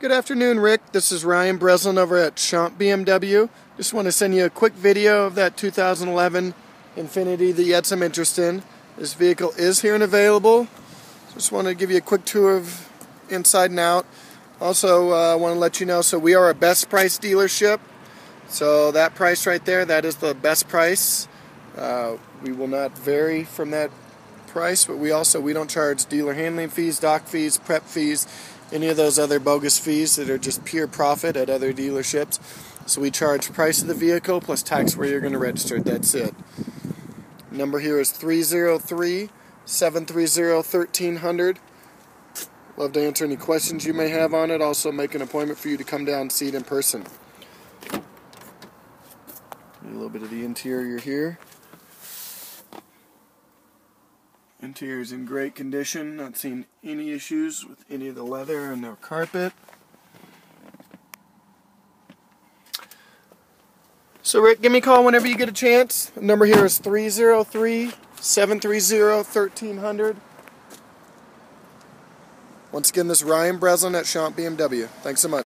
Good afternoon, Rick. This is Ryan Breslin over at Schomp BMW. Just want to send you a quick video of that 2011 Infiniti that you had some interest in. This vehicle is here and available. Just want to give you a quick tour of inside and out. Also, I uh, want to let you know, so we are a best price dealership. So that price right there, that is the best price. Uh, we will not vary from that price, but we also we don't charge dealer handling fees, doc fees, prep fees, any of those other bogus fees that are just pure profit at other dealerships. So we charge price of the vehicle plus tax where you're going to register. That's it. Number here is 303 730 1300. Love to answer any questions you may have on it. Also, make an appointment for you to come down and see it in person. A little bit of the interior here. Interior is in great condition. Not seen any issues with any of the leather and the carpet. So Rick, give me a call whenever you get a chance. The number here is 303 730 1300. Once again, this is Ryan Breslin at Schomp BMW. Thanks so much.